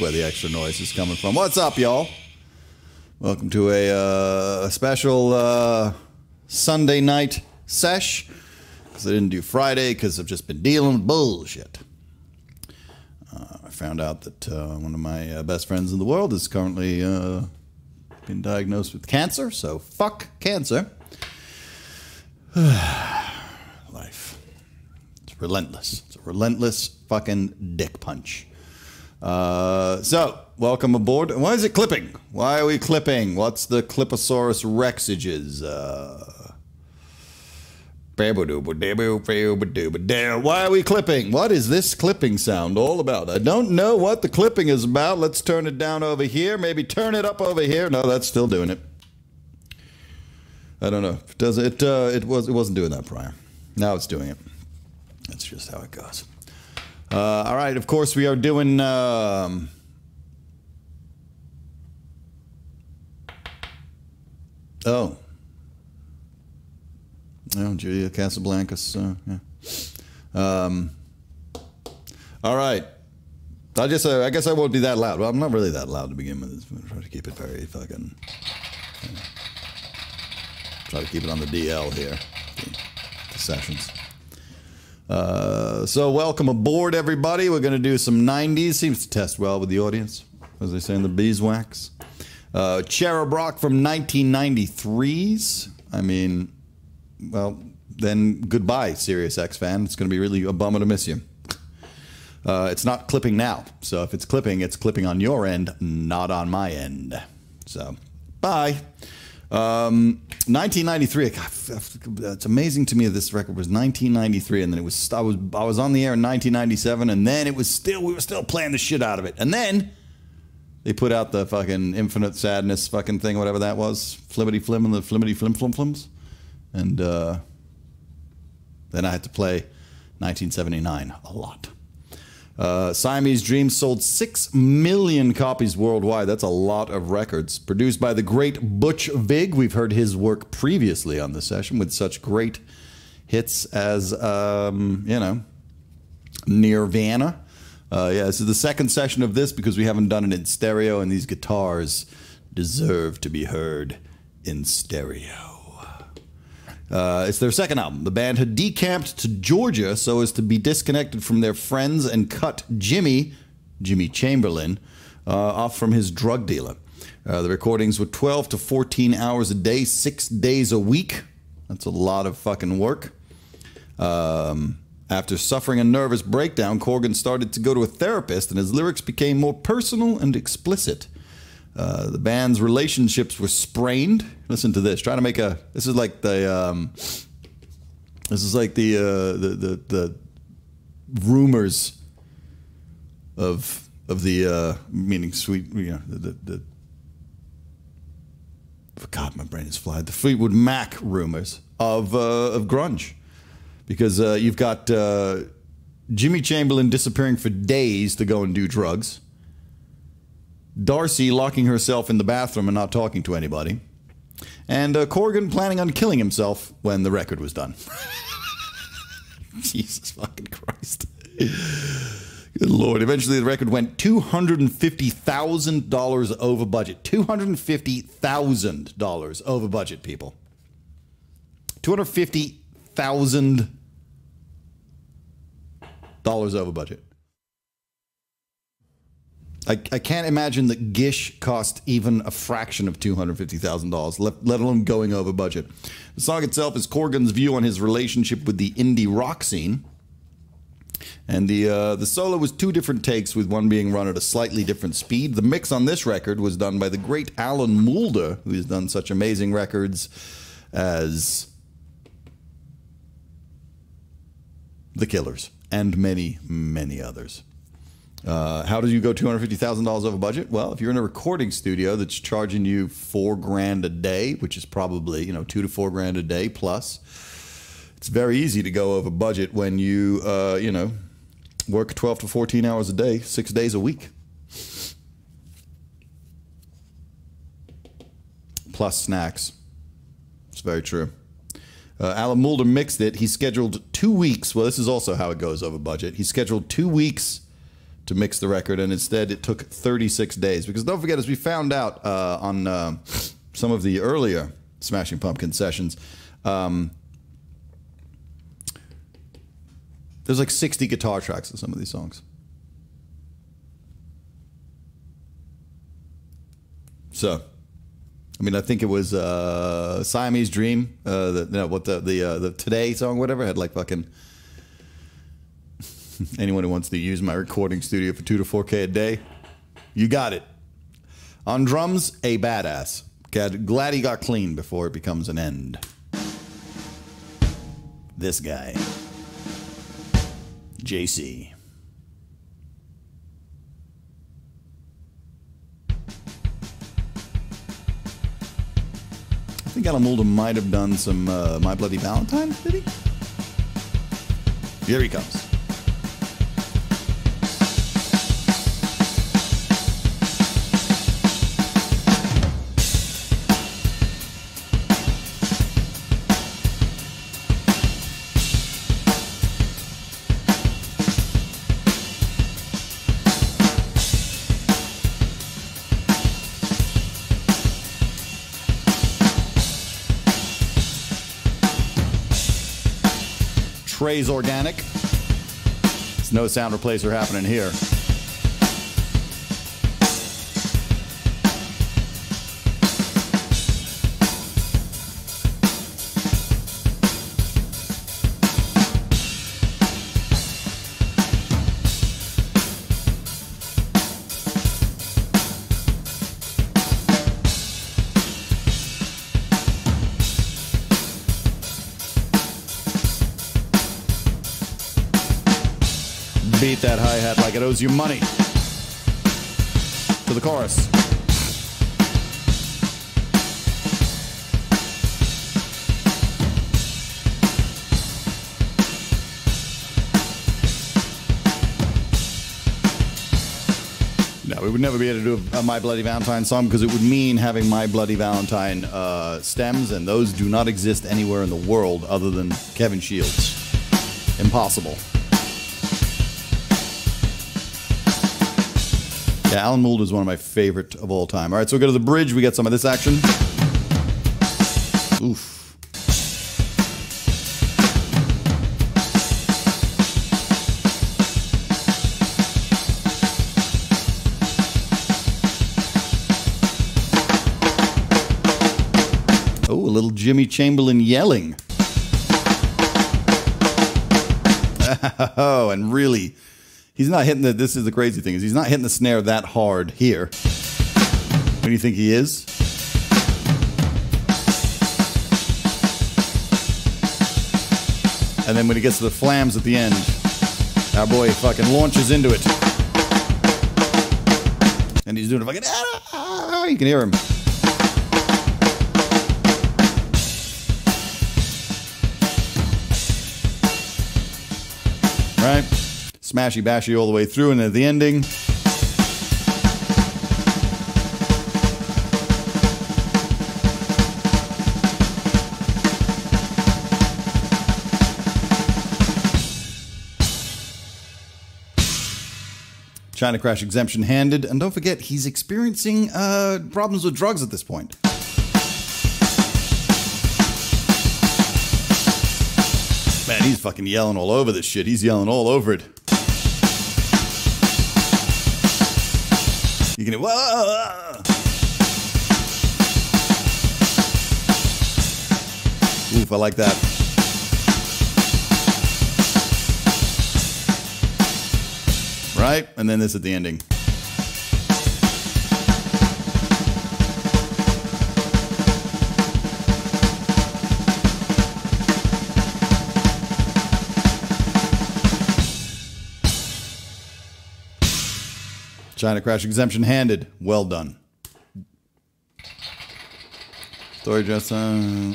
where the extra noise is coming from. What's up, y'all? Welcome to a, uh, a special uh, Sunday night sesh. Because I didn't do Friday because I've just been dealing with bullshit. Uh, I found out that uh, one of my uh, best friends in the world is currently uh, been diagnosed with cancer. So fuck cancer. Life. It's relentless. It's a relentless fucking dick punch. Uh, so, welcome aboard. Why is it clipping? Why are we clipping? What's the Cliposaurus rexages? Uh, why are we clipping? What is this clipping sound all about? I don't know what the clipping is about. Let's turn it down over here. Maybe turn it up over here. No, that's still doing it. I don't know. Does it? Uh, it was. It wasn't doing that prior. Now it's doing it. That's just how it goes. Uh, all right. Of course, we are doing. Um, oh. Oh, Julian Casablancas. Uh, yeah. Um, all right. I just. Uh, I guess I won't be that loud. Well, I'm not really that loud to begin with. I'm trying to keep it very fucking. try to keep it on the DL here. The, the sessions. Uh, so welcome aboard, everybody. We're going to do some 90s. Seems to test well with the audience, as they say in the beeswax. Uh, Cherub Rock from 1993s. I mean, well, then goodbye, Sirius X fan. It's going to be really a bummer to miss you. Uh, it's not clipping now. So if it's clipping, it's clipping on your end, not on my end. So, bye. Um, 1993. God, it's amazing to me that this record was 1993, and then it was I was I was on the air in 1997, and then it was still we were still playing the shit out of it, and then they put out the fucking Infinite Sadness fucking thing, whatever that was, Flimmity Flim and the Flimmity Flim Flim Flims, and uh, then I had to play 1979 a lot. Uh, Siamese Dream sold 6 million copies worldwide. That's a lot of records. Produced by the great Butch Vig. We've heard his work previously on the session with such great hits as, um, you know, Nirvana. Uh, yeah, this is the second session of this because we haven't done it in stereo, and these guitars deserve to be heard in stereo. Uh, it's their second album. The band had decamped to Georgia so as to be disconnected from their friends and cut Jimmy, Jimmy Chamberlin, uh, off from his drug dealer. Uh, the recordings were 12 to 14 hours a day, six days a week. That's a lot of fucking work. Um, after suffering a nervous breakdown, Corgan started to go to a therapist, and his lyrics became more personal and explicit. Uh, the band's relationships were sprained. Listen to this. Trying to make a. This is like the. Um, this is like the, uh, the the the rumors of of the uh, meaning sweet. You know the the. the God, my brain is fried. The Fleetwood Mac rumors of uh, of grunge, because uh, you've got uh, Jimmy Chamberlin disappearing for days to go and do drugs. Darcy locking herself in the bathroom and not talking to anybody. And uh, Corgan planning on killing himself when the record was done. Jesus fucking Christ. Good Lord. Eventually, the record went $250,000 over budget. $250,000 over budget, people. $250,000 over budget. I, I can't imagine that Gish cost even a fraction of $250,000, let, let alone going over budget. The song itself is Corgan's view on his relationship with the indie rock scene. And the uh, the solo was two different takes, with one being run at a slightly different speed. The mix on this record was done by the great Alan Moulder, who has done such amazing records as The Killers and many, many others. Uh, how do you go two hundred fifty thousand dollars over budget? Well, if you're in a recording studio that's charging you four grand a day, which is probably you know two to four grand a day plus, it's very easy to go over budget when you uh, you know work twelve to fourteen hours a day, six days a week, plus snacks. It's very true. Uh, Alan Moulder mixed it. He scheduled two weeks. Well, this is also how it goes over budget. He scheduled two weeks to mix the record, and instead it took 36 days. Because don't forget, as we found out uh, on uh, some of the earlier Smashing Pumpkin sessions, um, there's like 60 guitar tracks in some of these songs. So, I mean, I think it was uh, Siamese Dream, uh, the, no, what the the uh, the Today song, whatever, had like fucking. Anyone who wants to use my recording studio for two to four k a day, you got it. On drums, a badass. Glad he got clean before it becomes an end. This guy, JC. I think Alan Moulder might have done some uh, My Bloody Valentine, did he? Here he comes. Organic. There's no sound replacer happening here. Beat that hi hat like it owes you money. To the chorus. No, we would never be able to do a My Bloody Valentine song because it would mean having My Bloody Valentine uh, stems, and those do not exist anywhere in the world other than Kevin Shields. Impossible. Yeah, Alan Mould is one of my favorite of all time. All right, so we go to the bridge. We get some of this action. Oof. Oh, a little Jimmy Chamberlin yelling. Oh, and really, he's not hitting the. This is the crazy thing is he's not hitting the snare that hard here. What do you think he is? And then when he gets to the flams at the end, our boy fucking launches into it. And he's doing a fucking. "Ah, ah," You can hear him. Right? Smashy bashy all the way through, and at the ending. China Crash exemption handed, and don't forget he's experiencing uh, problems with drugs at this point. Man, he's fucking yelling all over this shit. He's yelling all over it. You can whoa! Oof, I like that. Right? And then this at the ending. China Crash exemption handed. Well done. Story just. Uh,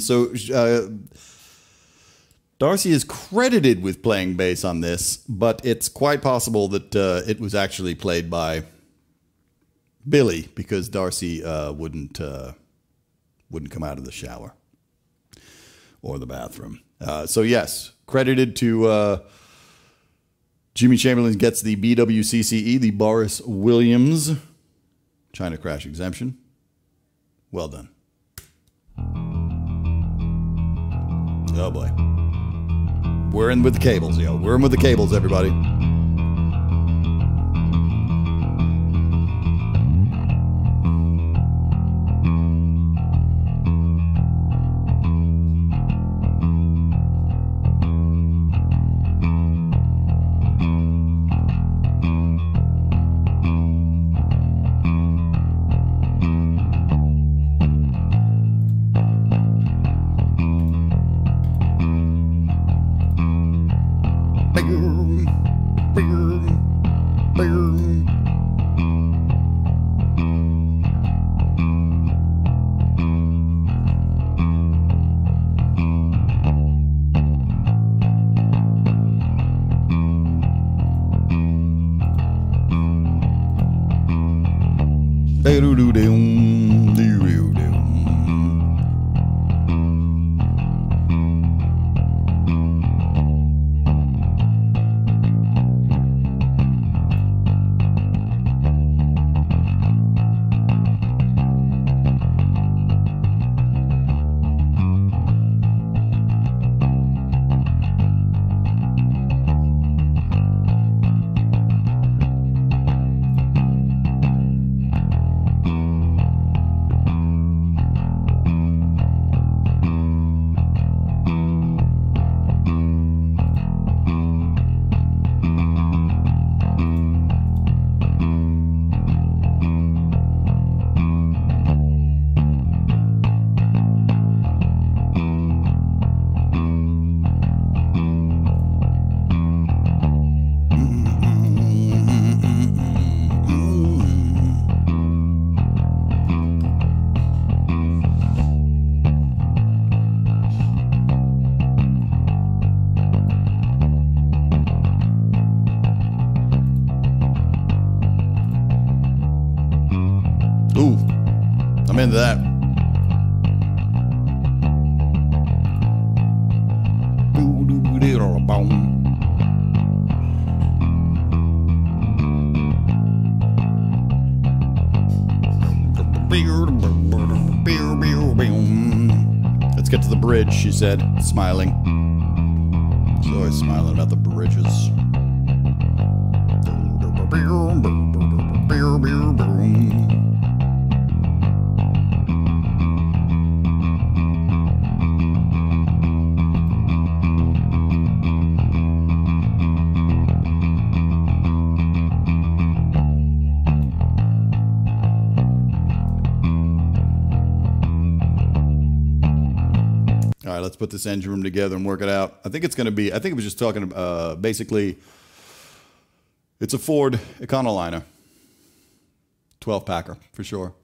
so uh, Darcy is credited with playing bass on this, but it's quite possible that uh, it was actually played by Billy because Darcy uh, wouldn't uh, wouldn't come out of the shower or the bathroom. Uh, so yes, credited to uh, Jimmy Chamberlin gets the BWCCE, the Boris Williams China crash exemption. Well done. Oh boy. We're in with the cables, yo. We're in with the cables, everybody. I'm that. Let's get to the bridge, she said, smiling. She's always smiling about the bridges. Let's put this engine room together and work it out. I think it's going to be, I think it was just talking, uh, basically, it's a Ford Econoliner. 12 packer, for sure.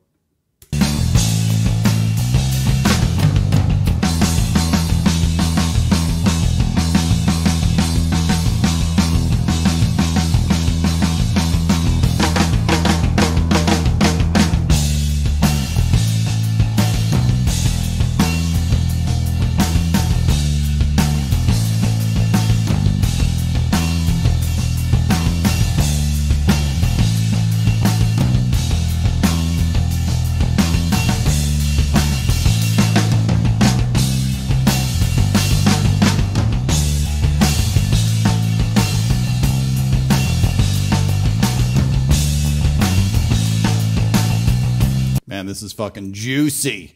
Fucking juicy.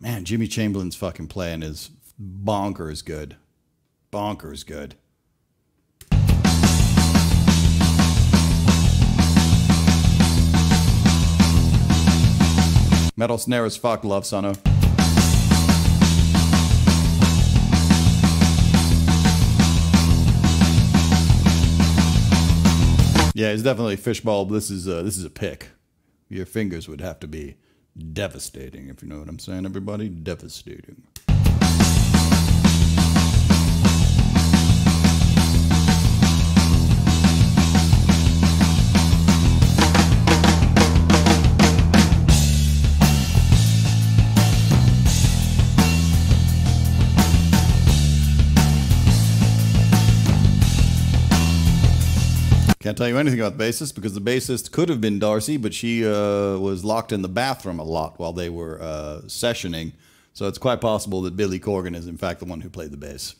Man, Jimmy Chamberlin's fucking playing is bonkers good. Bonkers good. Metal snare is fuck, love Sono. Yeah, it's definitely fishbowl. but This is uh, this is a pick. Your fingers would have to be devastating, if you know what I'm saying, everybody. Devastating. Tell you anything about the bassist because the bassist could have been Darcy, but she uh, was locked in the bathroom a lot while they were uh, sessioning. So it's quite possible that Billy Corgan is, in fact, the one who played the bass.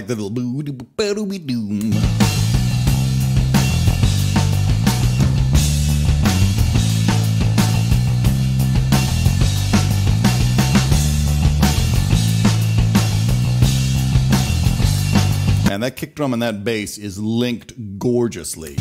Like the little boo doo boo doo doom. And that kick drum and that bass is linked gorgeously.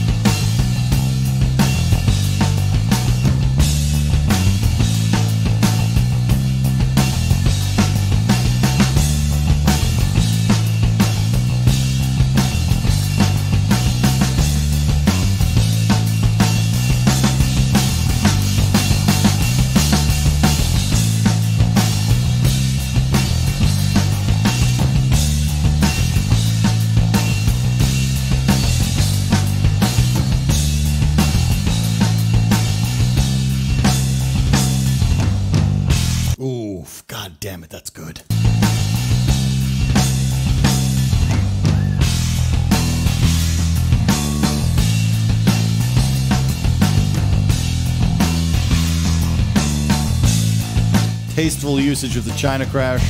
Tasteful usage of the China crash.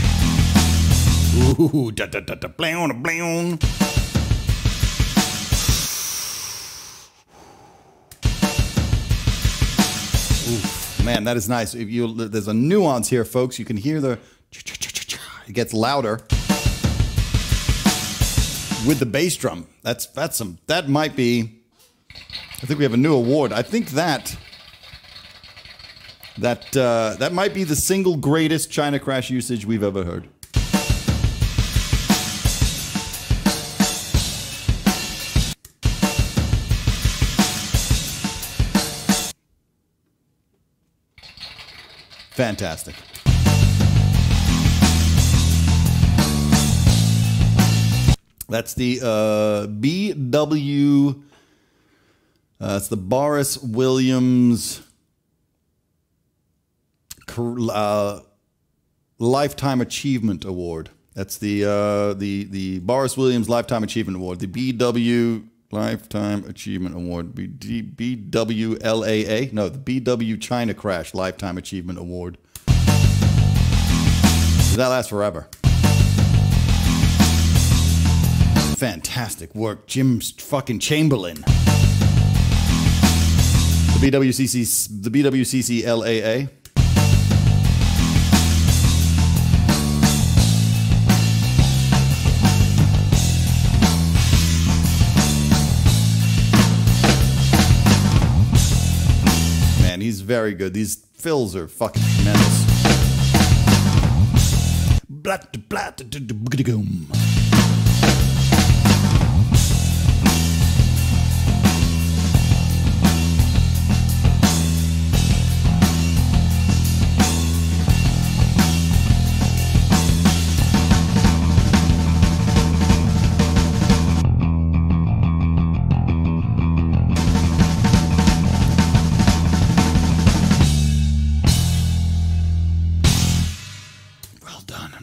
Ooh, da da da da, blown, blown. Man, that is nice. If you there's a nuance here, folks. You can hear the it gets louder with the bass drum. That's that's some that might be. I think we have a new award. I think that that uh, that might be the single greatest China Crash usage we've ever heard. Fantastic. That's the uh, BW. Uh, it's the Boris Williams uh, Lifetime Achievement Award. That's the uh, the the Boris Williams Lifetime Achievement Award. The BW Lifetime Achievement Award. B- D- BWLAA. No, the BW China Crash Lifetime Achievement Award. That lasts forever. Fantastic work, Jim fucking Chamberlin. The BWCC, the BWCCLAA. Man, very good. These fills are fucking tremendous.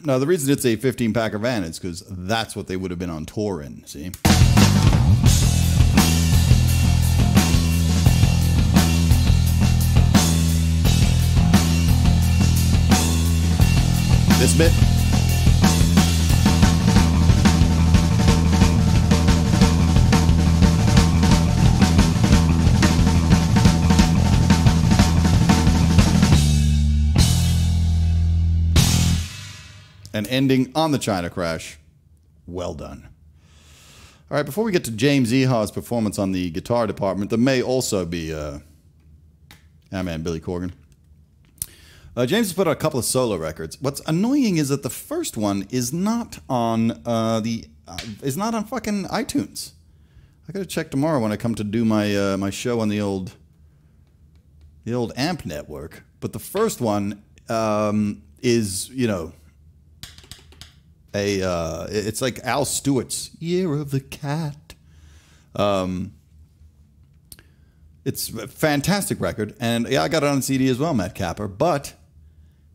Now, the reason it's a 15 packer van is because that's what they would have been on tour in, see? This bit. And ending on the China crash. Well done. All right, before we get to James Iha's performance on the guitar department, there may also be, uh, ah man, Billy Corgan. Uh, James has put out a couple of solo records. What's annoying is that the first one is not on uh, the uh, is not on fucking iTunes. I gotta check tomorrow when I come to do my uh, my show on the old the old AMP network. But the first one um, is you know a uh, it's like Al Stewart's Year of the Cat. Um, it's a fantastic record, and yeah, I got it on CD as well, Matt Capper. But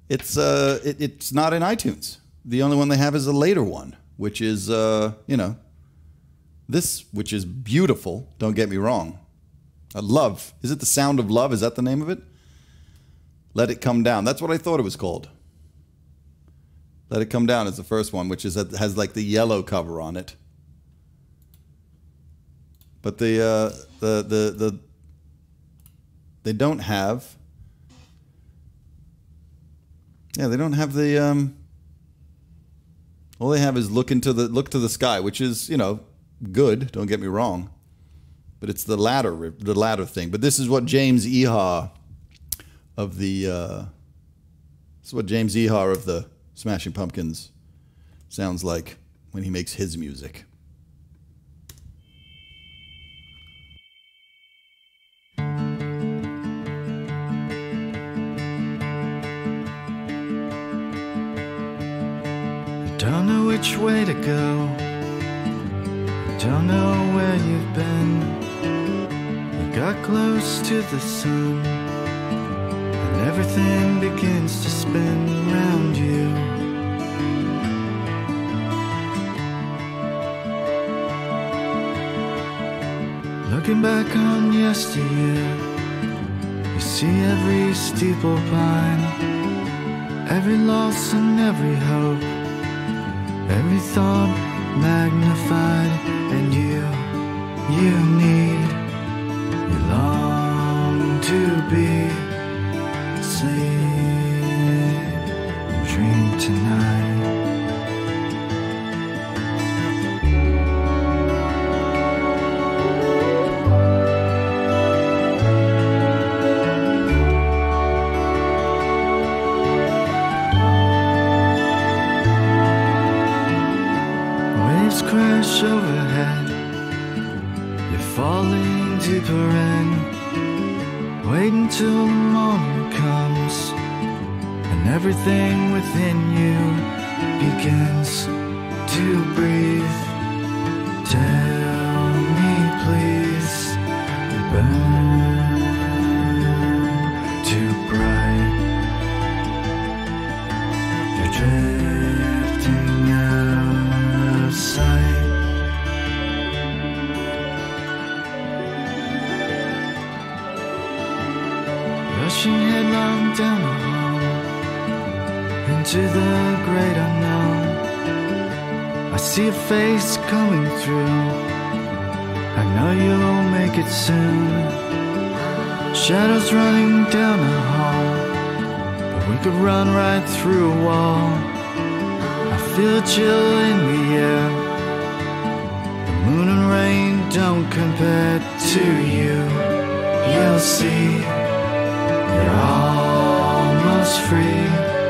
it's uh, it, it's not in iTunes. The only one they have is a later one, which is uh, you know this, which is beautiful. Don't get me wrong. Love. Is it the Sound of Love? Is that the name of it? Let it come down. That's what I thought it was called. Let it come down is the first one, which is that has like the yellow cover on it. But the uh, the the the they don't have. Yeah, they don't have the. Um, all they have is look into the look to the sky, which is you know good. Don't get me wrong, but it's the latter the latter thing. But this is what James Iha of the. Uh, this is what James Iha of the Smashing Pumpkins sounds like when he makes his music. Don't know which way to go. Don't know where you've been. You got close to the sun, everything begins to spin around you. Looking back on yesteryear, you see every steeple pine, every loss and every hope. Every thought magnified, and you, you need, you long to be asleep and dream tonight. Down the hall into the great unknown. I see a face coming through. I know you'll make it soon. Shadows running down the hall. But we could run right through a wall. I feel a chill in the air. The moon and rain don't compare to you. You'll see, you're almost free.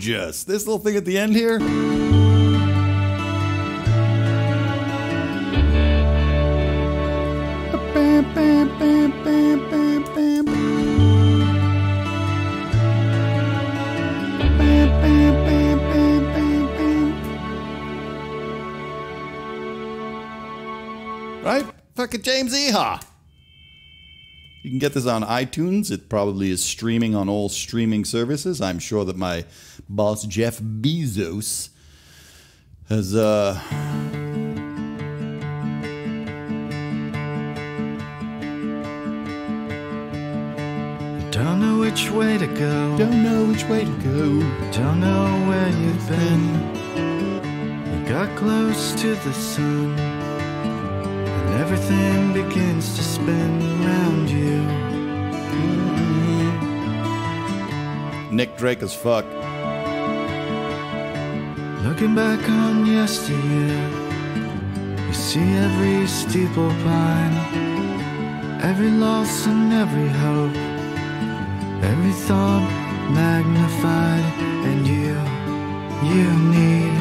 Gorgeous. This little thing at the end here. Right? Fucking James Iha get this on iTunes. It probably is streaming on all streaming services. I'm sure that my boss, Jeff Bezos, has. Uh, Don't know which way to go. Don't know which way to go. Don't know where you've been. You got close to the sun everything begins to spin around you. Mm-hmm. Nick Drake as fuck. Looking back on yesteryear, you see every steeple pine, every loss and every hope, every thought magnified, and you, you need,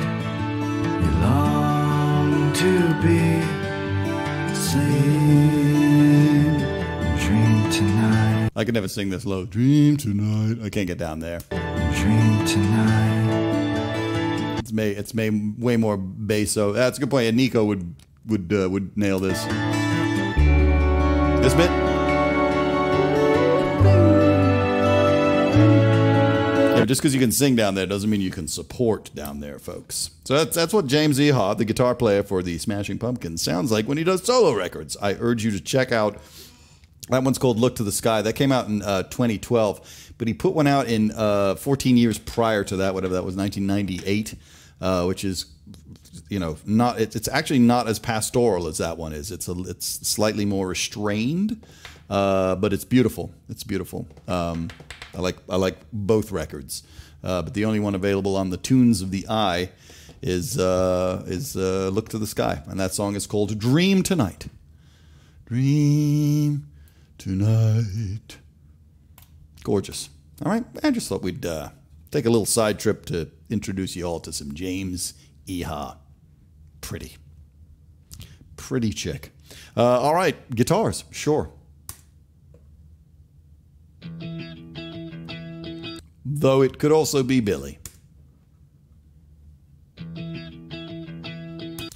you long to be dream tonight, I can never sing this low. Dream tonight. I can't get down there. dream tonight. It's may it's may way more bass. So that's a good point. Yeah, Nico would would uh, would nail this. This bit. Just because you can sing down there doesn't mean you can support down there, folks. So that's that's what James Iha, the guitar player for the Smashing Pumpkins, sounds like when he does solo records. I urge you to check out. That one's called "Look to the Sky." That came out in uh, 2012, but he put one out in uh, 14 years prior to that, whatever that was, 1998, uh, which is, you know, not. It's, it's actually not as pastoral as that one is. It's a, it's slightly more restrained, uh, but it's beautiful. It's beautiful. Um, I like I like both records, uh, but the only one available on the Tunes of the Eye is uh, is uh, "Look to the Sky," and that song is called "Dream Tonight." Dream tonight. Gorgeous. All right, I just thought we'd uh, take a little side trip to introduce you all to some James Iha. Pretty. Pretty chick. Uh, all right, guitars, sure. Though it could also be Billy.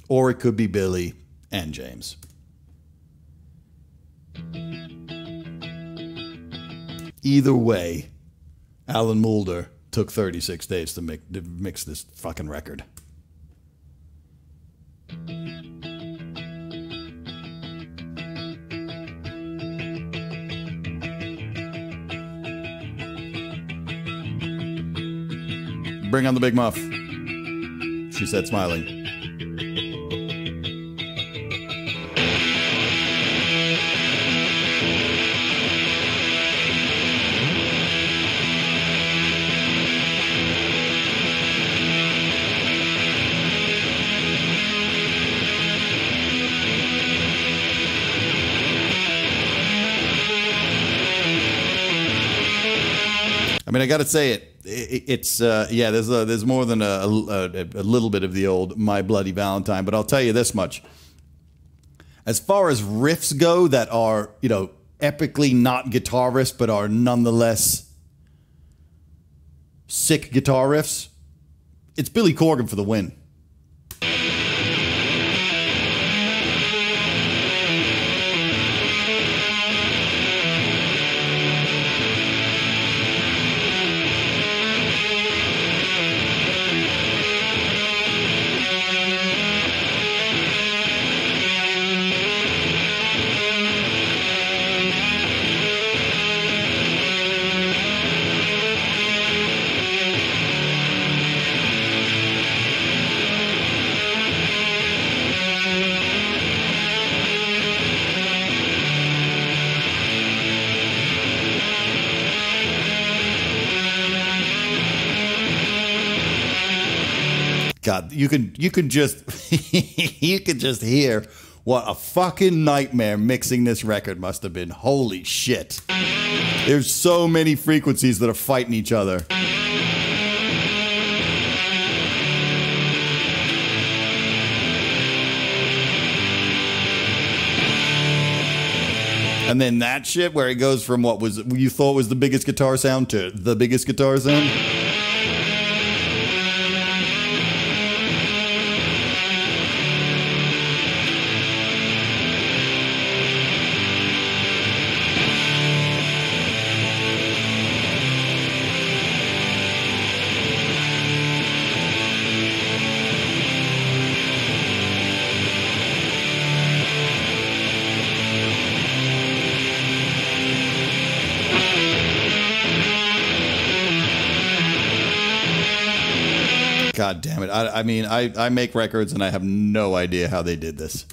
Or it could be Billy and James. Either way, Alan Moulder took 36 days to, make, to mix this fucking record. Bring on the big muff, she said, smiling. I mean, I got to say it. It it's uh, yeah. There's a, there's more than a, a, a little bit of the old "My Bloody Valentine," but I'll tell you this much: as far as riffs go, that are you know epically not guitar riffs, but are nonetheless sick guitar riffs, it's Billy Corgan for the win. God, you can you can just you can just hear what a fucking nightmare mixing this record must have been. Holy shit. There's so many frequencies that are fighting each other. And then that shit where it goes from what was you thought was the biggest guitar sound to the biggest guitar sound. I, I mean, I, I make records and I have no idea how they did this.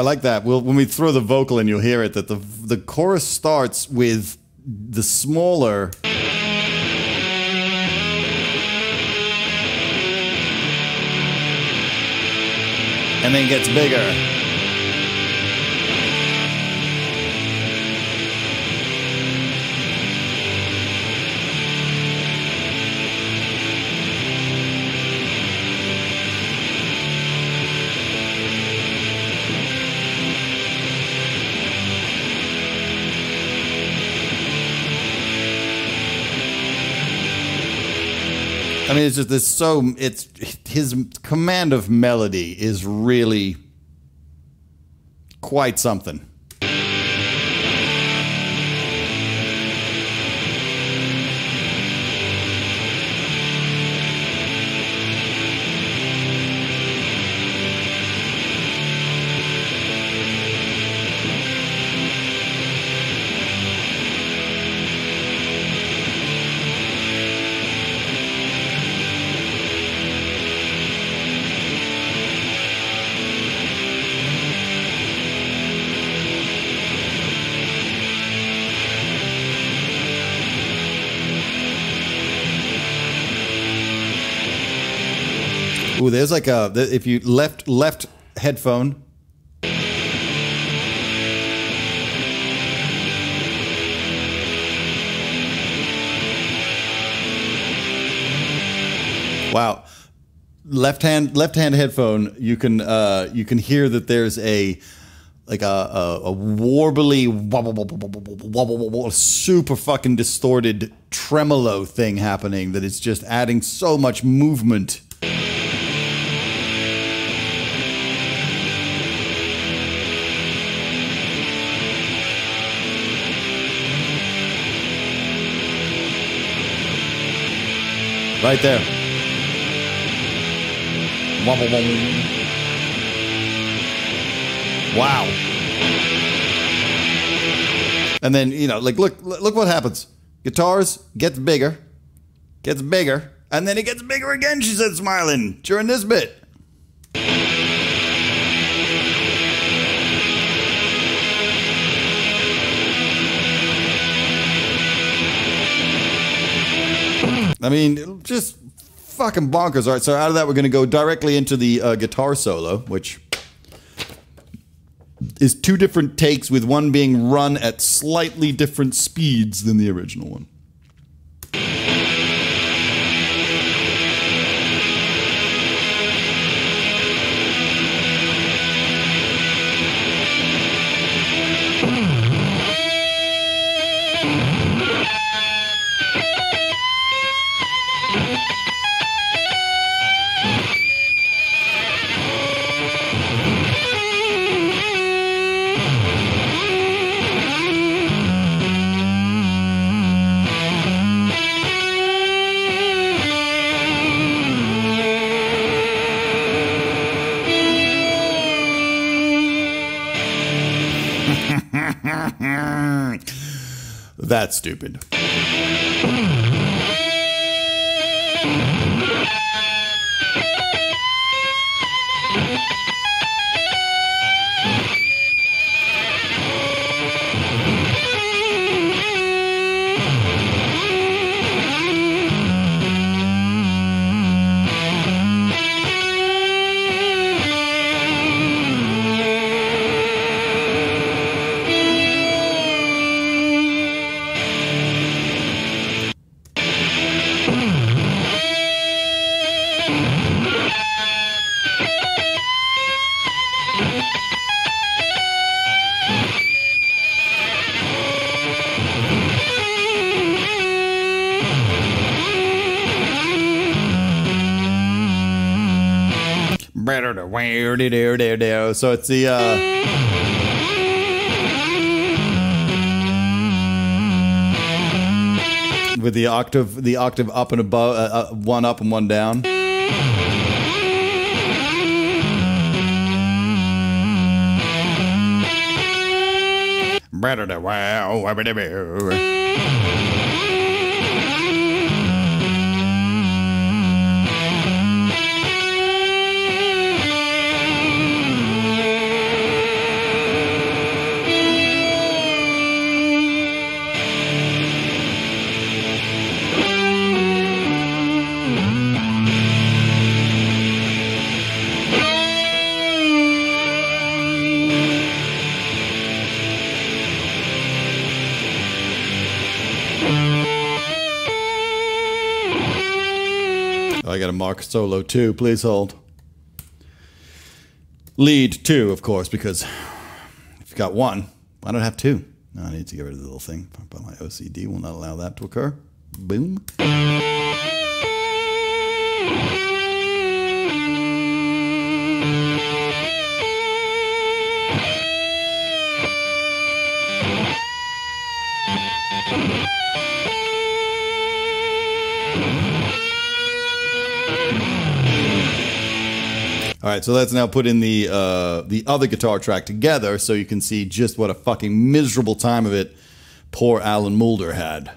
I like that. We'll, when we throw the vocal in, you'll hear it that the the chorus starts with the smaller. And then gets bigger. I mean, it's just it's so it's his command of melody is really quite something. There's like a if you left left headphone. Wow, left hand left hand headphone. You can uh, you can hear that there's a like a a, a warbly wobble, wobble, wobble, wobble, super fucking distorted tremolo thing happening that is just adding so much movement. Right there. Wow. And then, you know, like look look what happens. Guitars gets bigger, gets bigger, and then it gets bigger again, she said smiling during this bit. I mean, just fucking bonkers. All right, so out of that, we're going to go directly into the uh, guitar solo, which is two different takes, with one being run at slightly different speeds than the original one. That's stupid. So it's the uh, with the octave, the octave up and above, uh, uh, one up and one down. Better I solo two. Please hold. Lead two, of course, because if you've got one, I don't have two. I need to get rid of the little thing, but my OCD will not allow that to occur. Boom. All right, so let's now put in the uh, the other guitar track together, so you can see just what a fucking miserable time of it poor Alan Moulder had.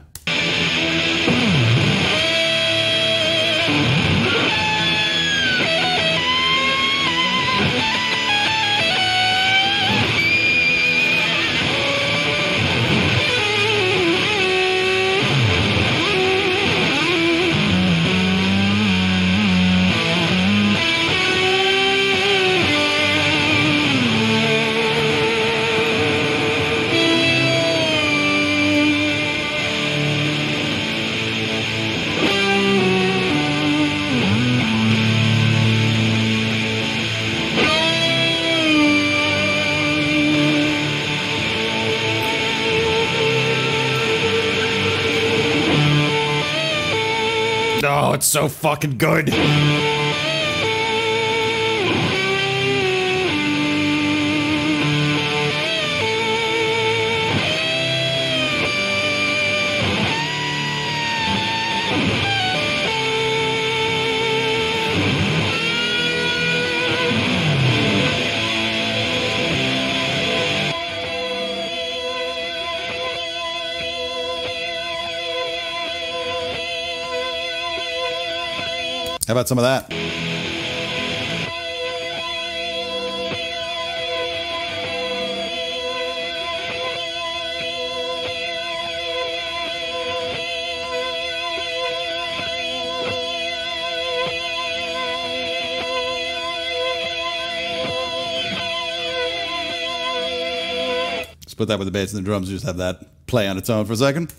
Oh, it's so fucking good. How about some of that? Split that with the bass and the drums. Just have that play on its own for a second.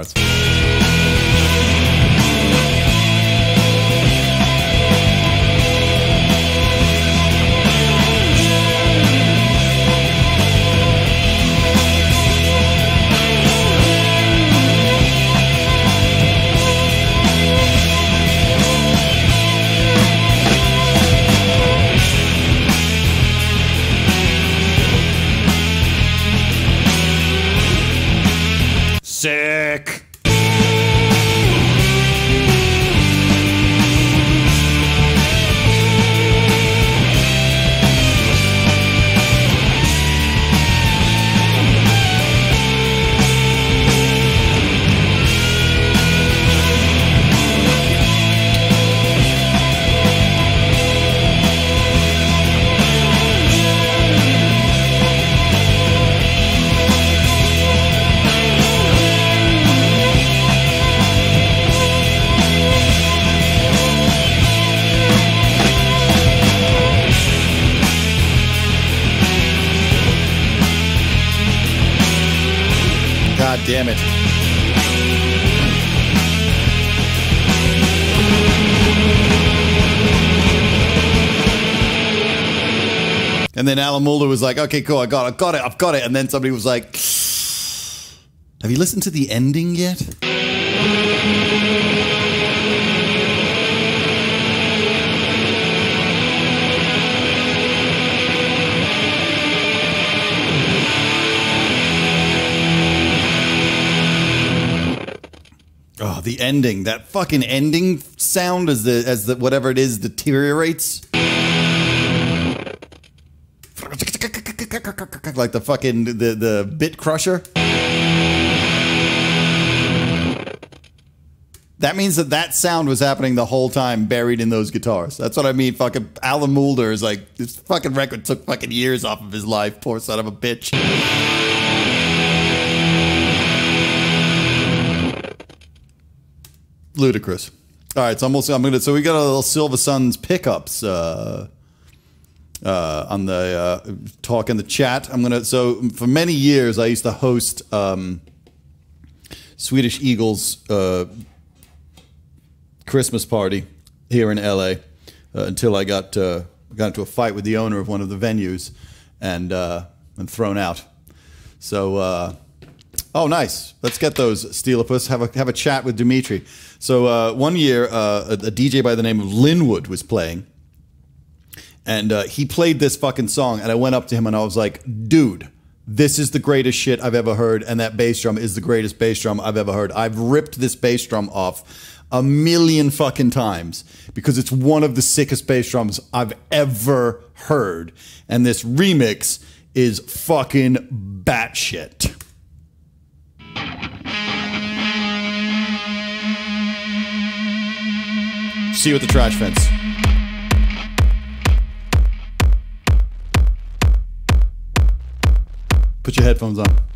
And then Alan Moulder was like, "Okay, cool, I got, it, I got it, I've got it." And then somebody was like, "Have you listened to the ending yet?" Oh, the ending. That fucking ending sound as the as the whatever it is deteriorates. Like the fucking the the bit crusher. That means that that sound was happening the whole time, buried in those guitars. That's what I mean. Fucking Alan Moulder is like this fucking record took fucking years off of his life. Poor son of a bitch. ludicrous. All right, so I'm I'm gonna so we got a little Silversun Pickups uh, uh, on the uh, talk in the chat. I'm gonna so for many years I used to host um, Swedish Eagles uh, Christmas party here in LA uh, until I got uh, got into a fight with the owner of one of the venues and uh, and thrown out. So. Oh, nice. Let's get those, Steelopus. Have a have a chat with Dimitri. So uh, one year, uh, a, a, DJ by the name of Linwood was playing, and uh, he played this fucking song. And I went up to him and I was like, "Dude, this is the greatest shit I've ever heard, and that bass drum is the greatest bass drum I've ever heard. I've ripped this bass drum off a million fucking times because it's one of the sickest bass drums I've ever heard, and this remix is fucking batshit." See you at the trash fence. Put your headphones on.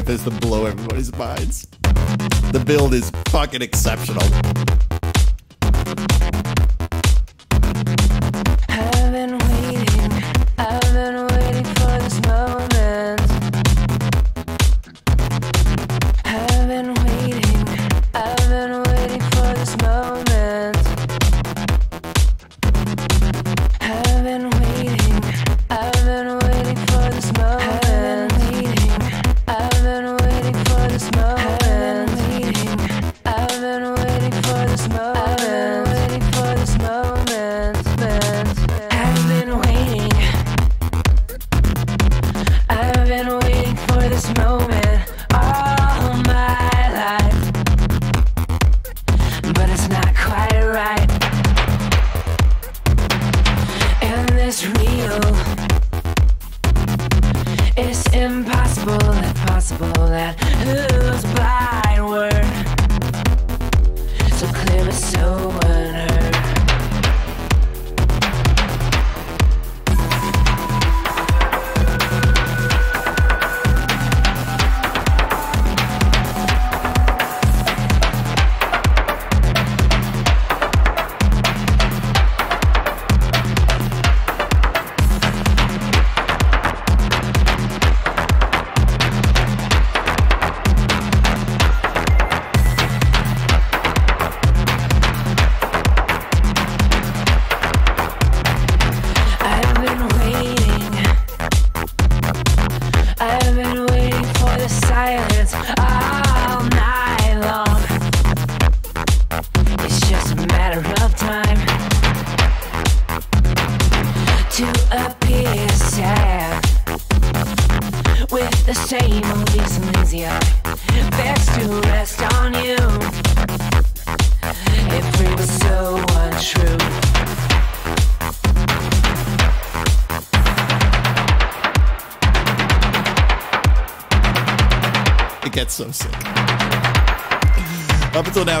For this to blow everybody's minds. The build is fucking exceptional.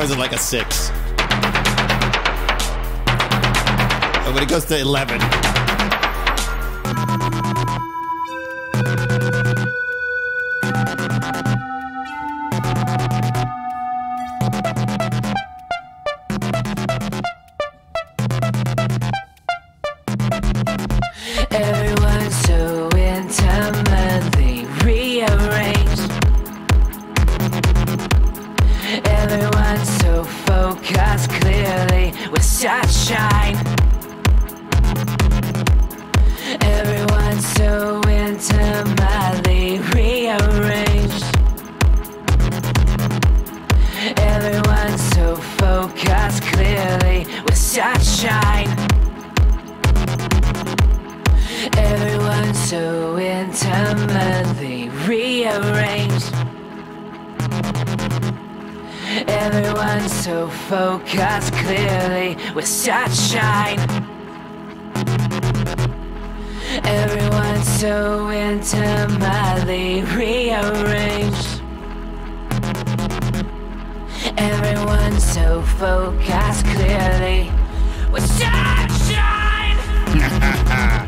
Now, it's like a six. But it goes to 11, intimately rearranged. Everyone's so focused clearly with such shine. Everyone's so intimately rearranged. Everyone's so focused clearly with such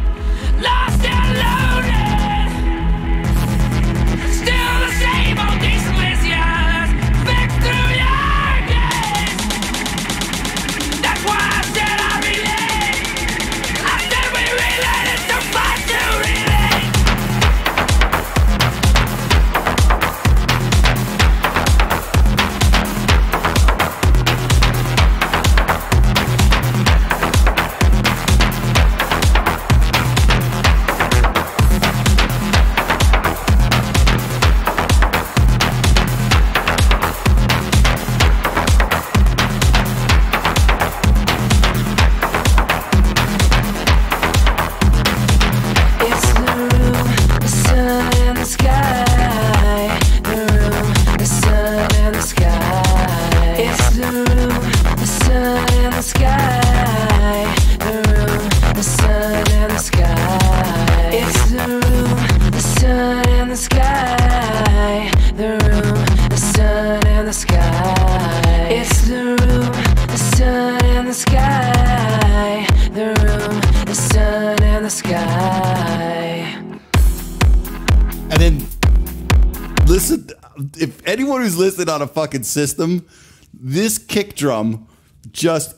on a fucking system, this kick drum just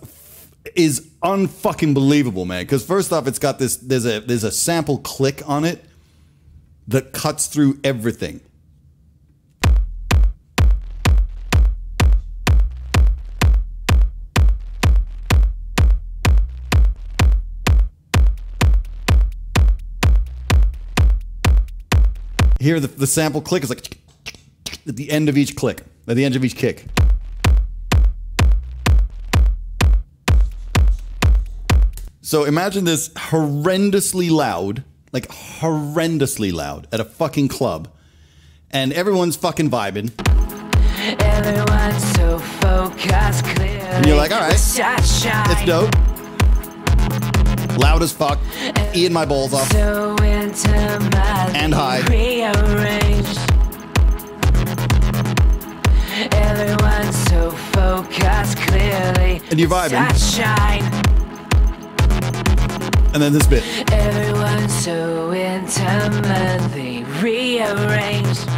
is unfucking believable, man. Because first off, it's got this. There's a there's a sample click on it that cuts through everything. Here, the, the sample click is like at the end of each click, at the end of each kick. So imagine this horrendously loud, like horrendously loud at a fucking club, and everyone's fucking vibing. Everyone's so focused clearly. And you're like, all right, with such shine. It's dope. Loud as fuck, eating my balls off. So And high. And you're vibing. Such shine. And then this bit. Everyone's so intimately rearranged.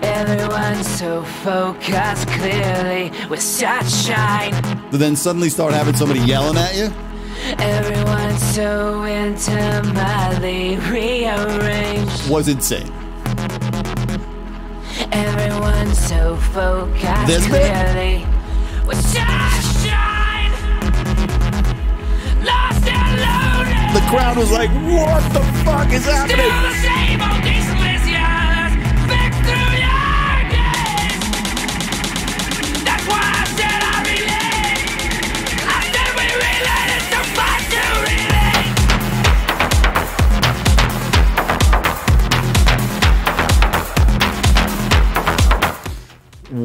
Everyone's so focused clearly with such shine. But then suddenly start having somebody yelling at you. Everyone's so intimately rearranged. Was insane. Everyone's so focused This bit? clearly with such shine. Lost and loaded. The crowd was like, what the fuck is happening?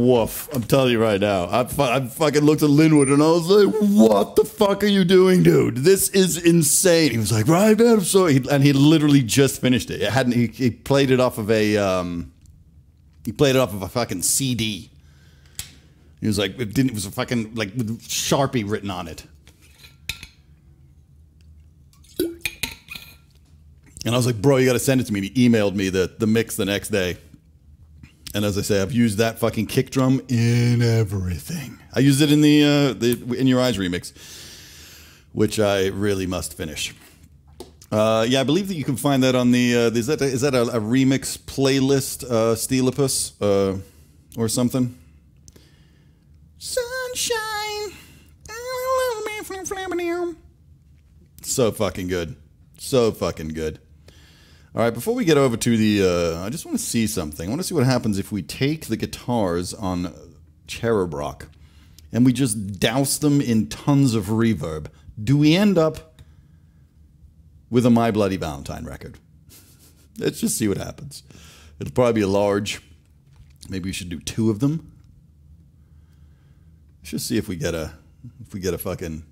Woof. I'm telling you right now. I, fu- I fucking looked at Linwood and I was like, what the fuck are you doing, dude? This is insane. He was like, right, man, I'm sorry. And he literally just finished it. It hadn't, he, he played it off of a, um, he played it off of a fucking CD. He was like, it didn't, it was a fucking, like, with Sharpie written on it. And I was like, bro, you got to send it to me. And he emailed me the, the mix the next day. And as I say, I've used that fucking kick drum in everything. I used it in the, uh, the In Your Eyes remix, which I really must finish. Uh, yeah, I believe that you can find that on the. Uh, is that a, is that a, a remix playlist, uh, Steelopus, uh, or something? Sunshine, so fucking good, so fucking good. All right, before we get over to the, uh, I just want to see something. I want to see what happens if we take the guitars on Cherub Rock and we just douse them in tons of reverb. Do we end up with a My Bloody Valentine record? Let's just see what happens. It'll probably be a large. Maybe we should do two of them. Let's just see if we get a, if we get a fucking.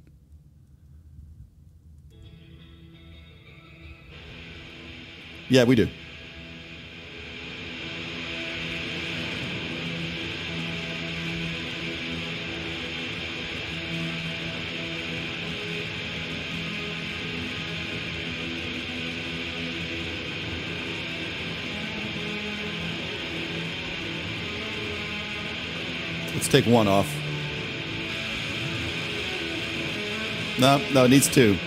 Yeah, we do. Let's take one off. No, no, it needs two.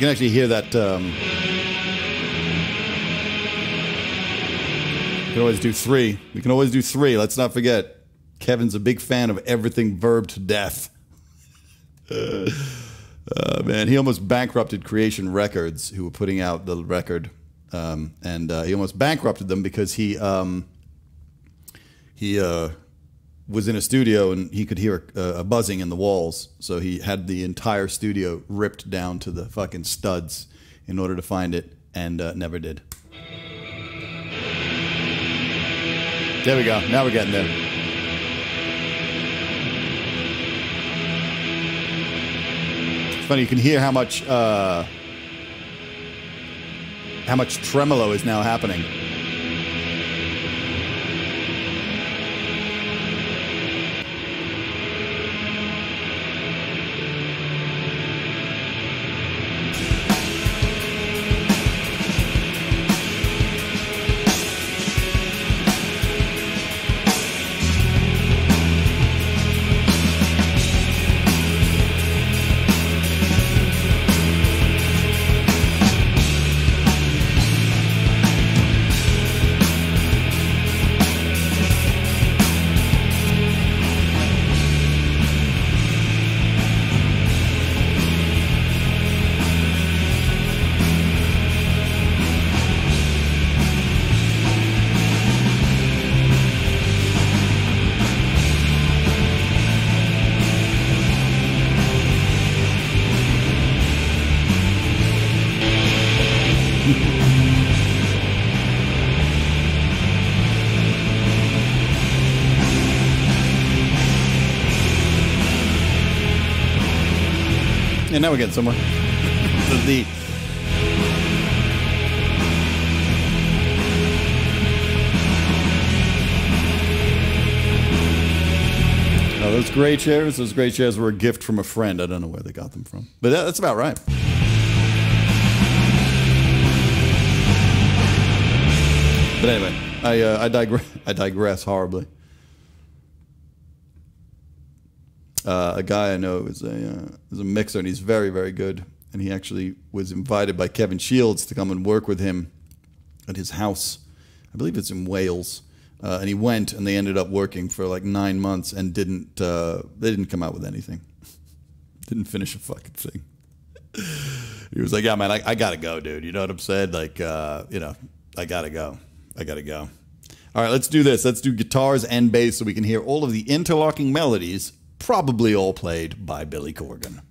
You can actually hear that. Um, can always do three. We can always do three. Let's not forget. Kevin's a big fan of everything verb to death. Uh, man, he almost bankrupted Creation Records, who were putting out the record, um, and uh, he almost bankrupted them because he um, he uh, was in a studio and he could hear a, a buzzing in the walls, so he had the entire studio ripped down to the fucking studs in order to find it, and uh, never did. There we go. Now we're getting there. It's funny. You can hear how much uh, how much tremolo is now happening. Now we're getting somewhere. the, the Oh, those gray chairs, those gray chairs were a gift from a friend. I don't know where they got them from. But that, that's about right. But anyway, I, uh, I, digress, I digress horribly. Uh, a guy I know is a, uh, is a mixer, and he's very, very good. And he actually was invited by Kevin Shields to come and work with him at his house. I believe it's in Wales. Uh, and he went, and they ended up working for like nine months, and didn't uh, they didn't come out with anything. Didn't finish a fucking thing. He was like, "Yeah, man, I, I gotta go, dude. You know what I'm saying? Like, uh, you know, I gotta go. I gotta go." All right, let's do this. Let's do guitars and bass so we can hear all of the interlocking melodies, probably all played by Billy Corgan.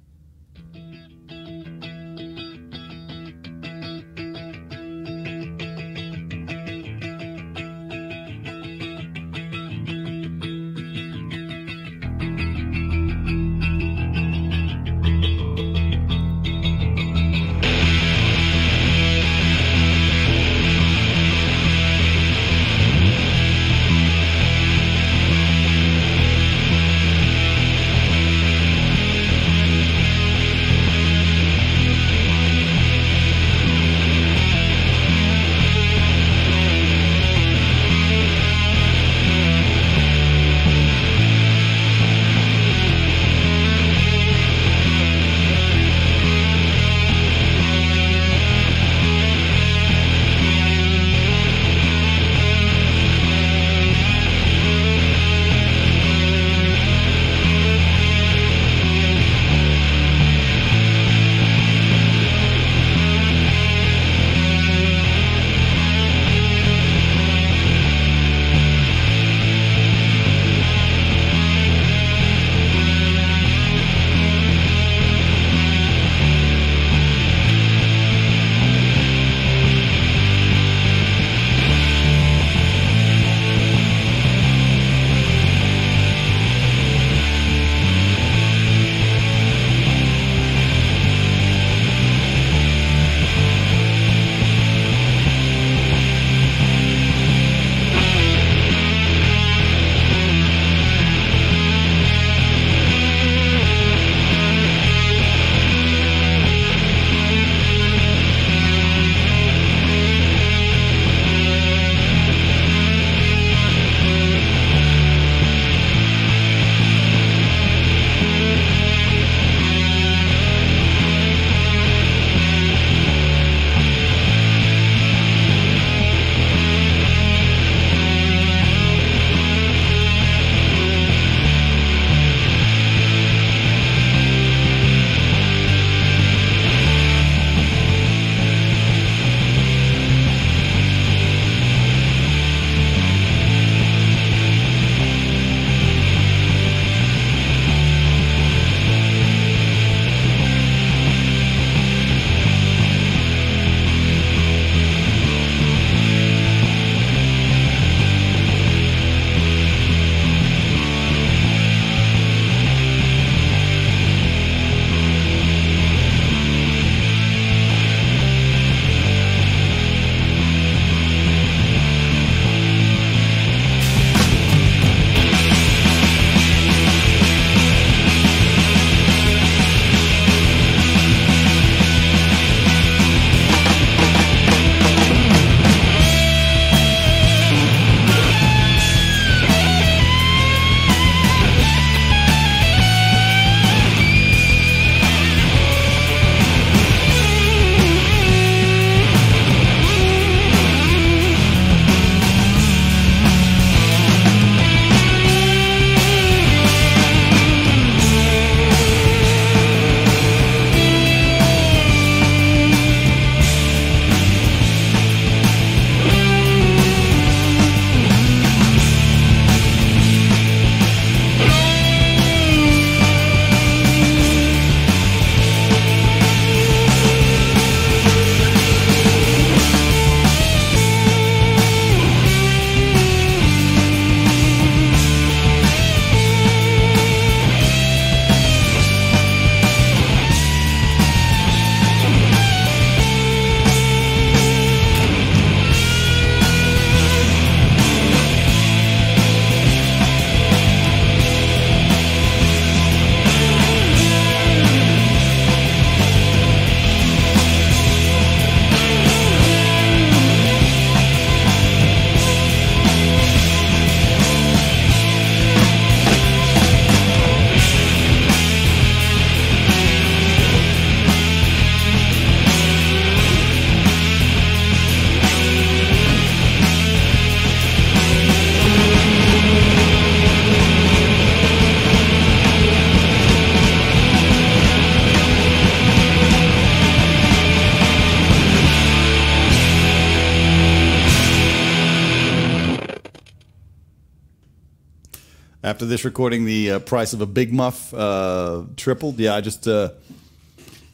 After this recording, the uh, price of a Big Muff uh, tripled. Yeah, I just uh,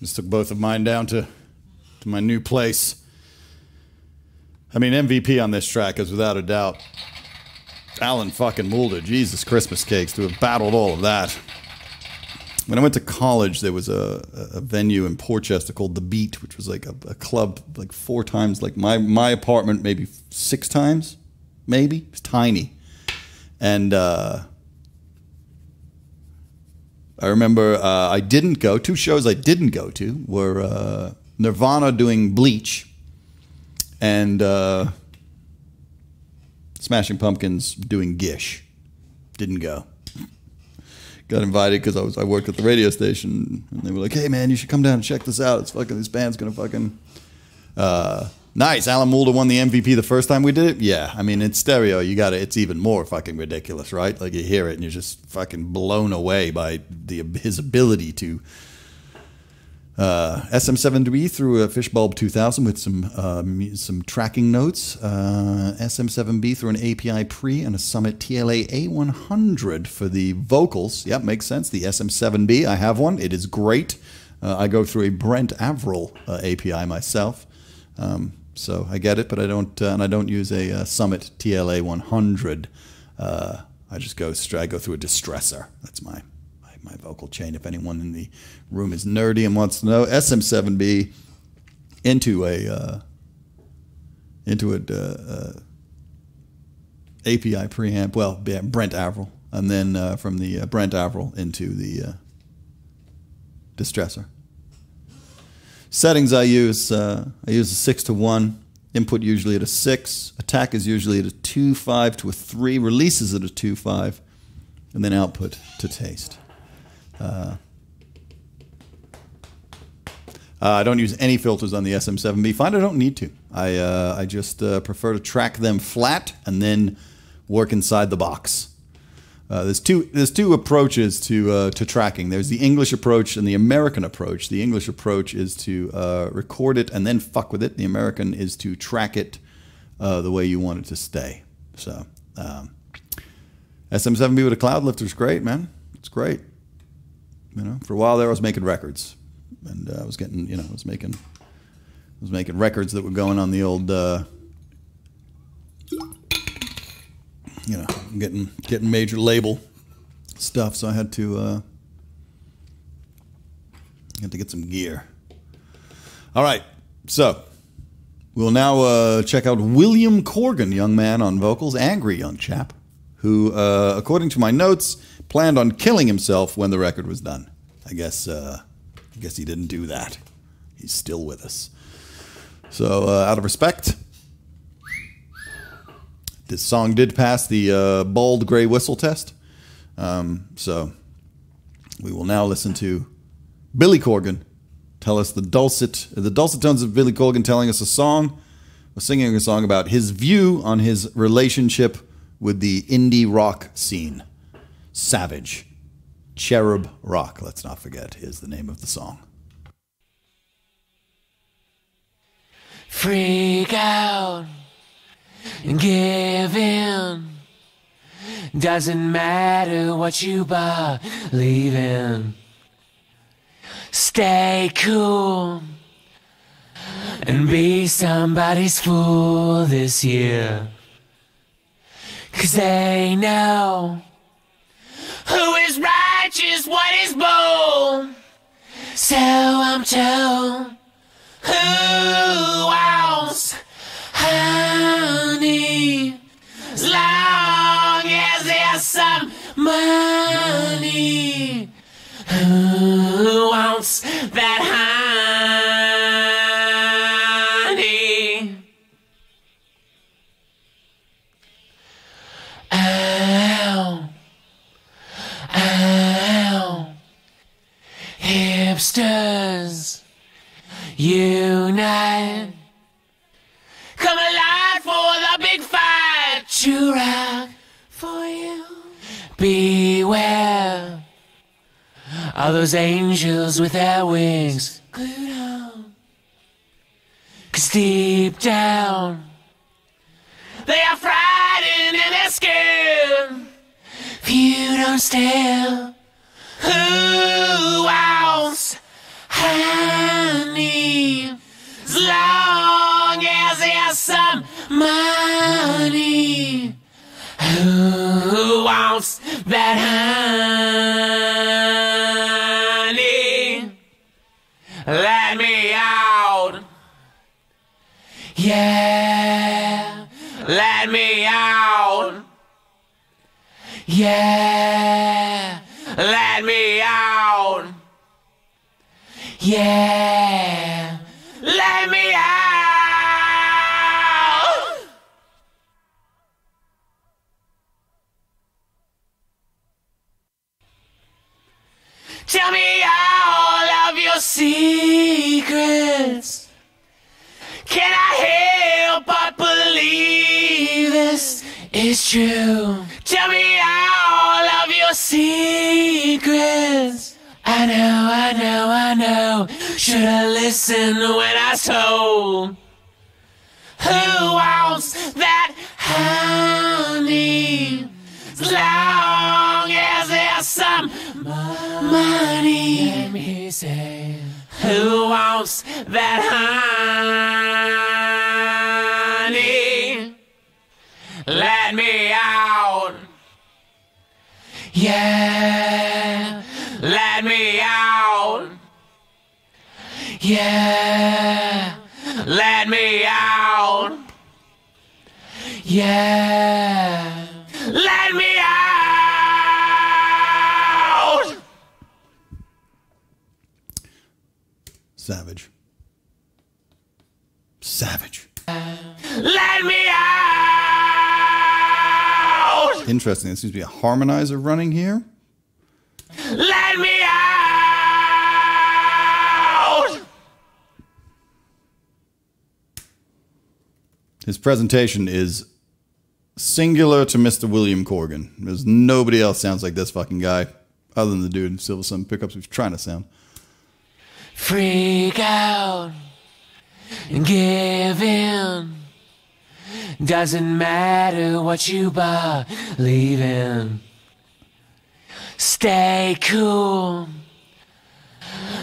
just took both of mine down to to my new place. I mean, MVP on this track is without a doubt Alan fucking Moulder. Jesus Christmas cakes to have battled all of that. When I went to college, there was a, a venue in Portchester called The Beat, which was like a, a club like four times like my my apartment, maybe six times, maybe. It was tiny, and uh, I remember uh, I didn't go. Two shows I didn't go to were uh, Nirvana doing Bleach, and uh, Smashing Pumpkins doing Gish. Didn't go got invited because I was I worked at the radio station, and they were like, "Hey, man, you should come down and check this out. It's fucking this band's gonna fucking." Nice. Alan Moulder won the MVP the first time we did it. Yeah, I mean, it's stereo. You got it. It's even more fucking ridiculous, right? Like you hear it and you're just fucking blown away by the his ability to. Uh, SM7B through a Fishbulb 2000 with some mu- some tracking notes. Uh, SM7B through an API pre and a Summit TLA A100 for the vocals. Yep, makes sense. The SM7B, I have one. It is great. Uh, I go through a Brent Averill uh, API myself, um, so I get it. But I don't, uh, and I don't use a uh, Summit TLA 100. Uh, I just go. I go through a distressor. That's my my, my vocal chain. If anyone in the room is nerdy and wants to know, SM7B into a uh, into a uh, API preamp. Well, yeah, Brent Averill, and then from the Brent Averill into the distressor. Settings I use uh, I use a six to one. Input usually at a six. Attack is usually at a two five to a three. Releases at a two five, and then output to taste. Uh, uh, I don't use any filters on the SM7B. Find I don't need to. I uh, I just uh, prefer to track them flat and then work inside the box. Uh, there's two there's two approaches to uh, to tracking. There's the English approach and the American approach. The English approach is to uh, record it and then fuck with it. The American is to track it uh, the way you want it to stay. So um, SM7B with a cloud lifter is great, man. It's great. You know, for a while there, I was making records, and uh, I was getting, you know, I was making, I was making records that were going on the old, you know, getting getting major label stuff. So I had to, uh, had to get some gear. All right, so we'll now uh, check out William Corgan, young man on vocals, angry young chap, who, uh, according to my notes, planned on killing himself when the record was done. I guess, uh, I guess he didn't do that. He's still with us. So, uh, out of respect, this song did pass the uh, bald gray whistle test. Um, so, we will now listen to Billy Corgan tell us the dulcet the dulcet tones of Billy Corgan telling us a song, singing a song about his view on his relationship with the indie rock scene. Savage. Cherub Rock, let's not forget, is the name of the song. Freak out give in. Doesn't matter what you believe in. Stay cool and be somebody's fool this year. Cause they know who is righteous, what is bold. So I'm told who else, honey, as long as there's some money. Who wants that honey? Ow, ow, hipsters unite. Of those angels with their wings glued on. Cause deep down, they are frightened and scared. Few still. Who wants honey? As long as there's some money. Who wants that honey? Let me out. Yeah, let me out. Yeah, let me out. Yeah, your secrets. Can I help but believe this is true? Tell me all of your secrets. I know, I know, I know. Should've listened when I told. Who wants that honey? As long as some money. Let me say, who wants that honey? Let me out. Yeah, let me out. Yeah, let me out. Yeah, let me out. Savage. Savage. Let me out. Interesting. There seems to be a harmonizer running here. Let me out. His presentation is singular to Mr. William Corgan. There's nobody else sounds like this fucking guy, other than the dude in Silversun Pickups who's trying to sound. Freak out and give in. Doesn't matter what you believe in. Stay cool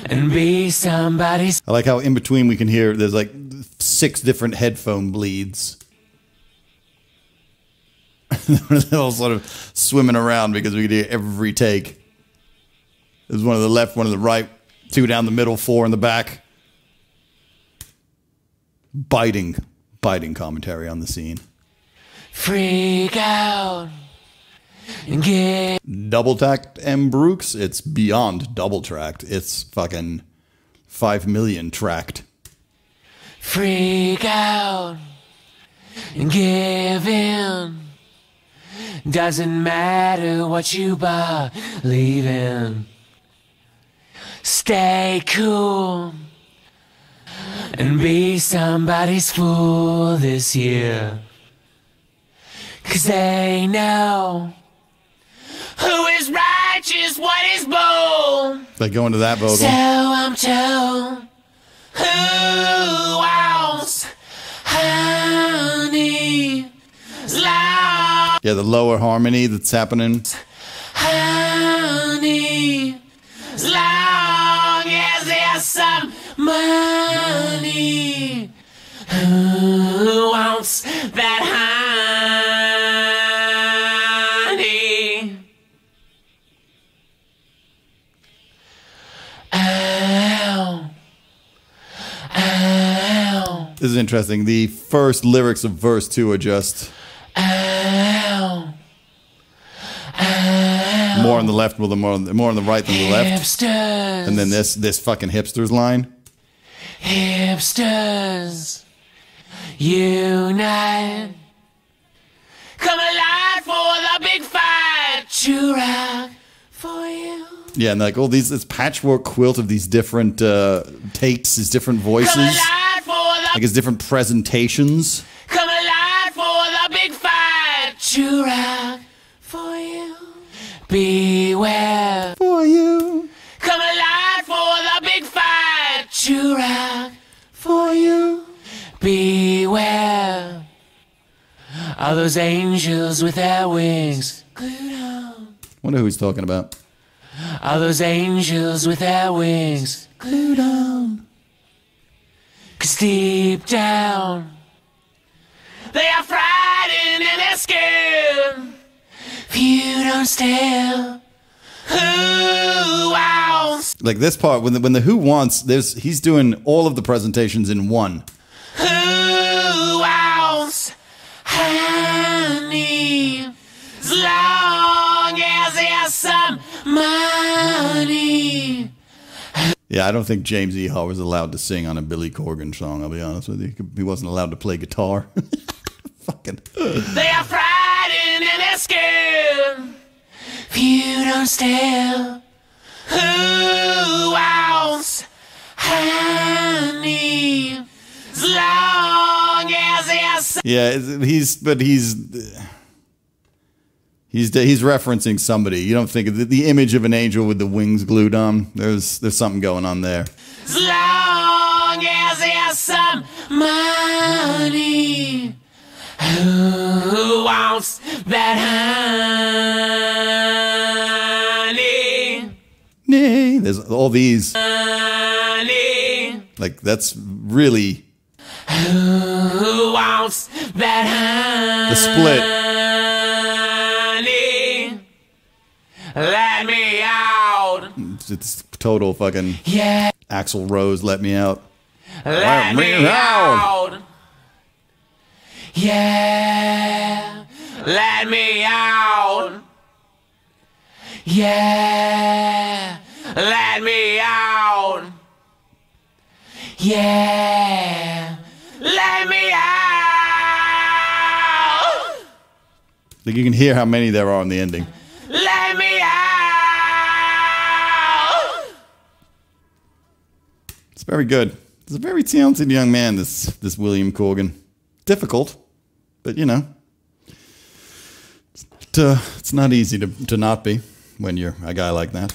and be somebody's. I like how in between we can hear there's like six different headphone bleeds. They're all sort of swimming around because we could hear every take. There's one on the left, one on the right, two down the middle, four in the back. Biting, biting commentary on the scene. Freak out and give. Double tacked M. Brooks, it's beyond double tracked. It's fucking five million tracked. Freak out give in. Doesn't matter what you believe in. Stay cool and be somebody's fool this year. Cause they know who is righteous, what is bold. They go into that vocal. So I'm told who wants honey as Yeah, the lower harmony that's happening. Wants that honey ow ow This is interesting. The first lyrics of verse two are just ow more on the left, more, more, on the, more on the right than the left. hipsters And then this this fucking hipsters line. Hipsters unite. Come alive for the big fight. To rock for you. Yeah, and like all these this patchwork quilt of these different uh, takes, these different voices, Come alive for the like his different presentations. come alive for the big fight. To rock for you. Beware. Are those angels with their wings glued on? wonder who he's talking about. Are those angels with their wings glued on? Cause deep down, they are frightened and they're scared. If you don't stare, who else? Like this part when the when the Who wants there's he's doing all of the presentations in one. Who money. Yeah, I don't think James Iha was allowed to sing on a Billy Corgan song. I'll be honest with you, He wasn't allowed to play guitar. Fucking. They are frightened and they're scared. If you don't stare, who else? Honey, as long as Yeah, he's but he's he's he's referencing somebody. You don't think of the, the image of an angel with the wings glued on. There's there's something going on there. as long as there's some money. Who wants that honey? Nay, there's all these Honey. like that's really Who wants that the split. Let me out. It's, total fucking Yeah, Axl Rose. Let me out. let me me out. out. Yeah, let me out. Yeah, let me out. Yeah, let me out. Like you can hear how many there are in the ending. Let me out. It's very good. He's a very talented young man. This this William Corgan. Difficult, but you know, it's, uh, it's not easy to to not be when you're a guy like that.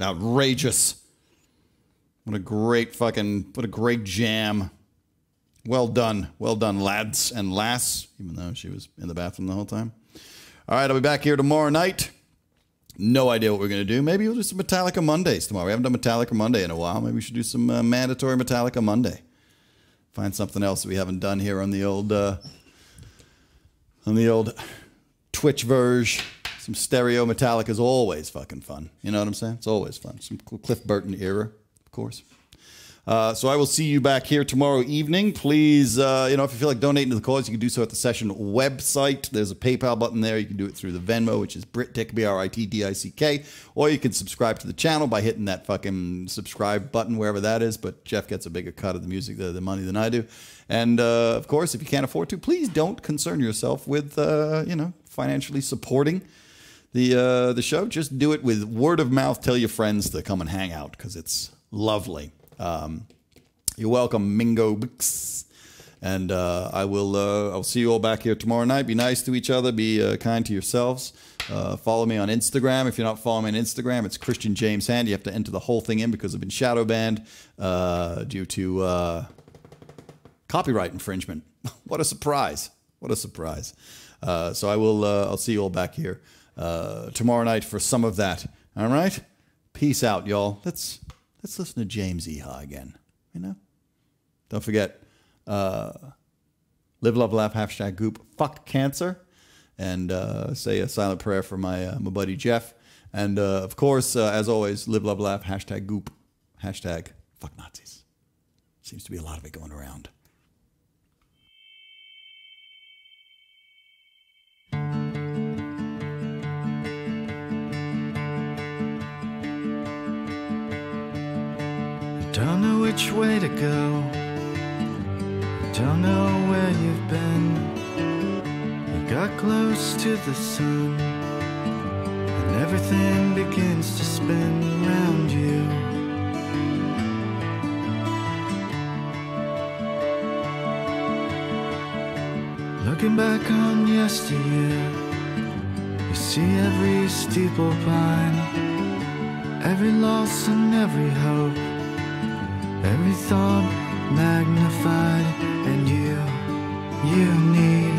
Outrageous. What a great fucking, what a great jam. Well done. Well done, lads and lass, even though she was in the bathroom the whole time. All right, I'll be back here tomorrow night. No idea what we're going to do. Maybe we'll do some Metallica Mondays tomorrow. We haven't done Metallica Monday in a while. Maybe we should do some uh, mandatory Metallica Monday. Find something else that we haven't done here on the old uh, on the old Twitch verge. Some stereo Metallica is always fucking fun. You know what I'm saying? It's always fun. Some Cliff Burton era, of course. Uh, so I will see you back here tomorrow evening. Please, uh, you know, if you feel like donating to the cause, you can do so at the session website. There's a PayPal button there. You can do it through the Venmo, which is BritDick, B-R-I-T-D-I-C-K, or you can subscribe to the channel by hitting that fucking subscribe button wherever that is. But Jeff gets a bigger cut of the music, the, the money than I do. And uh, of course, if you can't afford to, please don't concern yourself with, uh, you know, financially supporting the uh, the show. Just do it with word of mouth. Tell your friends to come and hang out because it's lovely. Um, you're welcome, Mingo. And uh, I will. Uh, I'll see you all back here tomorrow night. Be nice to each other. Be uh, kind to yourselves. Uh, follow me on Instagram. If you're not following me on Instagram, it's Christian James Hand. You have to enter the whole thing in because I've been shadow banned uh, due to copyright infringement. what a surprise! What a surprise! Uh, so I will. Uh, I'll see you all back here uh, tomorrow night for some of that. All right. Peace out, y'all. Let's let's listen to James Iha again. You know. Don't forget. Uh, live, love, laugh. Hashtag Goop. Fuck cancer. And uh, say a silent prayer for my my buddy Jeff. And of course, as always, live, love, laugh. Hashtag Goop. Hashtag fuck Nazis. Seems to be a lot of it going around. Don't know which way to go. Don't know where you've been. You got close to the sun, and everything begins to spin around you. Looking back on yesteryear, you see every steeple pine, every loss and every hope. Every thought magnified, and you, you need,